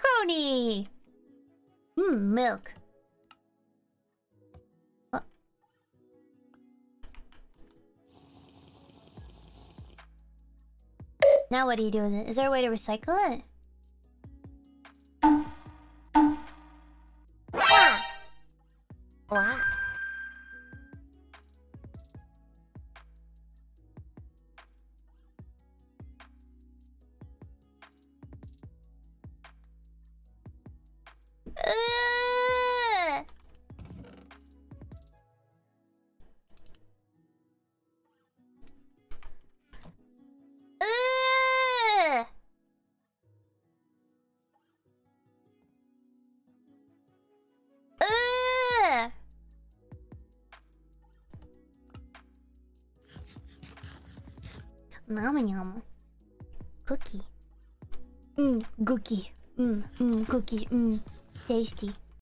Kronii! Mmm, milk. Uh. Now what do you do with it? Is there a way to recycle it? Wow. ナムニャムクッキー。うんグッキー。うんうんクッキー。うん。テイスティ